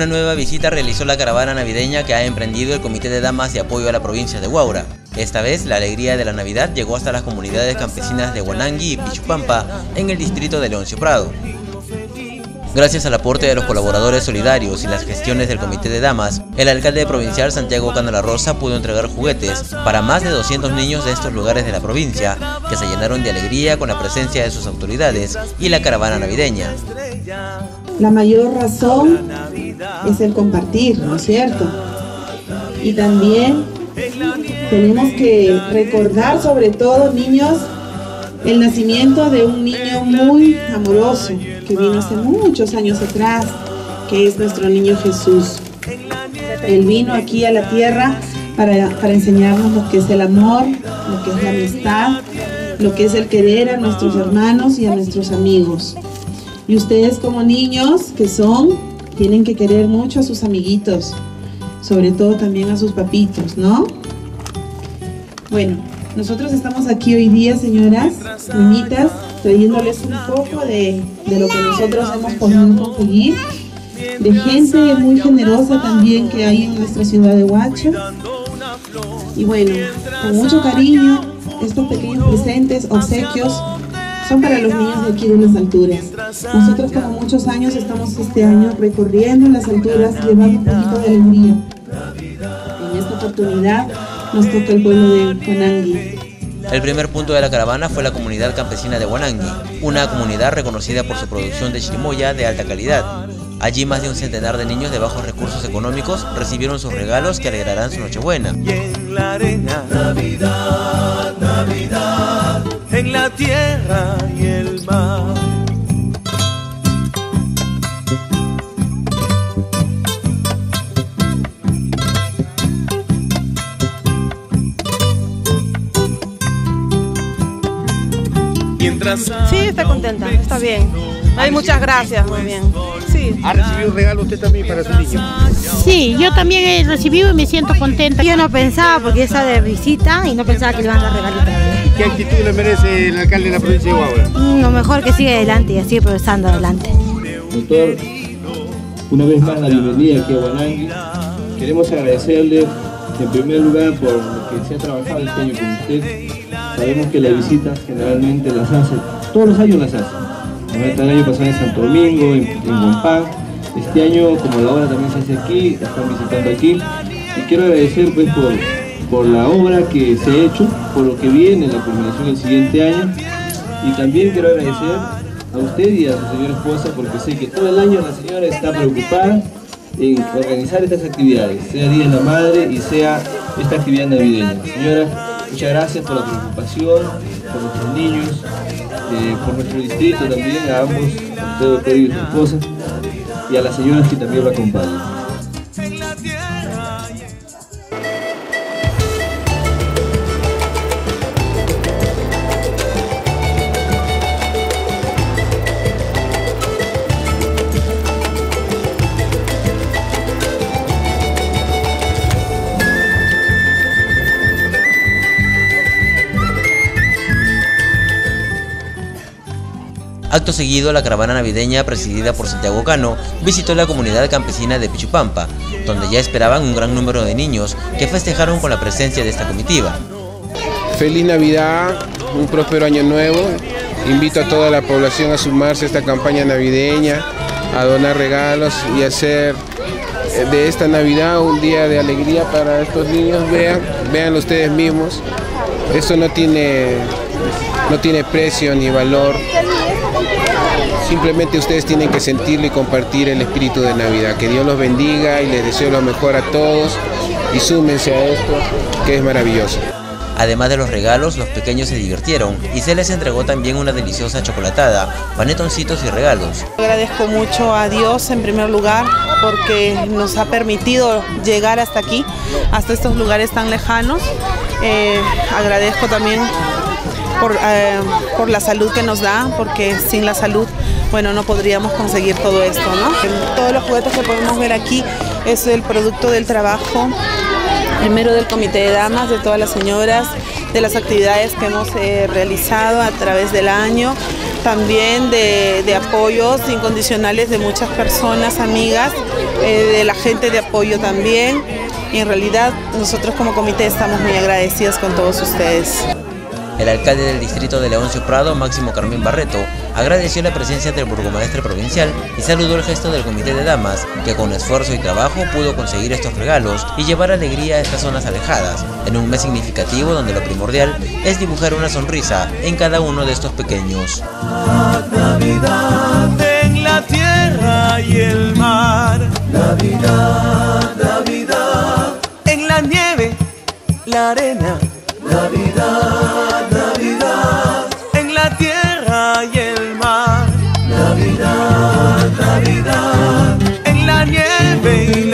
Una nueva visita realizó la caravana navideña que ha emprendido el Comité de Damas de Apoyo a la provincia de Huaura. Esta vez, la alegría de la Navidad llegó hasta las comunidades campesinas de Huanangui y Pichupampa, en el distrito de Leoncio Prado. Gracias al aporte de los colaboradores solidarios y las gestiones del Comité de Damas, el alcalde provincial Santiago Canela Rosa pudo entregar juguetes para más de 200 niños de estos lugares de la provincia, que se llenaron de alegría con la presencia de sus autoridades y la caravana navideña. La mayor razón es el compartir, ¿no es cierto? Y también tenemos que recordar sobre todo, niños, el nacimiento de un niño muy amoroso que vino hace muchos años atrás, que es nuestro niño Jesús. Él vino aquí a la tierra para, para enseñarnos lo que es el amor, lo que es la amistad, lo que es el querer a nuestros hermanos y a nuestros amigos. Y ustedes como niños que son, tienen que querer mucho a sus amiguitos, sobre todo también a sus papitos, ¿no? Bueno, nosotros estamos aquí hoy día, señoras, niñitas, trayéndoles un poco de, de lo que nosotros hemos podido conseguir, de gente muy generosa también que hay en nuestra ciudad de Huacho. Y bueno, con mucho cariño, estos pequeños presentes, obsequios, son para los niños de aquí de las alturas. Nosotros como muchos años estamos este año recorriendo las alturas, llevando un poquito de alegría. En esta oportunidad nos toca el pueblo de Huanangui. El primer punto de la caravana fue la comunidad campesina de Huanangui, una comunidad reconocida por su producción de chirimoya de alta calidad. Allí más de un centenar de niños de bajos recursos económicos recibieron sus regalos que alegrarán su Nochebuena. Y en la arena, Navidad, en la tierra y el mar. Sí, está contenta, está bien. Hay muchas gracias, muy bien. Sí. ¿Ha recibido un regalo usted también para su niño? Sí, yo también he recibido y me siento contenta. Yo no pensaba, porque esa de visita, y no pensaba que le iban a dar regalito. ¿Qué actitud le merece el alcalde de la provincia de? Mm, Lo mejor que sigue adelante y así progresando adelante. Doctor, una vez más la bienvenida aquí a Guanangui. Queremos agradecerle en primer lugar por lo que se ha trabajado este año con usted. Sabemos que las visitas generalmente las hace, todos los años las hace. El año pasado en Santo Domingo, en, en Guampán. Este año, como la obra también se hace aquí, la están visitando aquí. Y quiero agradecer pues por, por la obra que se ha hecho, por lo que viene, la culminación del siguiente año. Y también quiero agradecer a usted y a su señora esposa porque sé que todo el año la señora está preocupada en organizar estas actividades, sea Día de la Madre y sea esta actividad navideña. Señora, muchas gracias por la preocupación, por nuestros niños, eh, por nuestro distrito también, a ambos, a usted y su esposa, y a las señoras que también lo acompañan. Acto seguido, la caravana navideña presidida por Santiago Cano visitó la comunidad campesina de Pichupampa, donde ya esperaban un gran número de niños que festejaron con la presencia de esta comitiva. Feliz Navidad, un próspero año nuevo. Invito a toda la población a sumarse a esta campaña navideña, a donar regalos y hacer de esta Navidad un día de alegría para estos niños. Vean, vean ustedes mismos. Esto no tiene, no tiene precio ni valor. Simplemente ustedes tienen que sentirlo y compartir el espíritu de Navidad. Que Dios los bendiga y les deseo lo mejor a todos y súmense a esto que es maravilloso. Además de los regalos, los pequeños se divirtieron y se les entregó también una deliciosa chocolatada, panetoncitos y regalos. Agradezco mucho a Dios en primer lugar porque nos ha permitido llegar hasta aquí, hasta estos lugares tan lejanos. Eh, agradezco también por, eh, por la salud que nos da, porque sin la salud, bueno, no podríamos conseguir todo esto, ¿no? Todos los juguetes que podemos ver aquí es el producto del trabajo primero del comité de damas, de todas las señoras de las actividades que hemos eh, realizado a través del año, también de, de, apoyos incondicionales de muchas personas, amigas, eh, de la gente de apoyo también. Y en realidad nosotros como comité estamos muy agradecidos con todos ustedes. El alcalde del distrito de Leoncio Prado, Máximo Carmín Barreto, agradeció la presencia del burgomaestre provincial y saludó el gesto del comité de damas, que con esfuerzo y trabajo pudo conseguir estos regalos y llevar alegría a estas zonas alejadas, en un mes significativo donde lo primordial es dibujar una sonrisa en cada uno de estos pequeños. Navidad en la tierra y el mar. Navidad, Navidad en la nieve, la arena. Navidad, Navidad. En la tierra y el mar. Navidad, Navidad. En la nieve y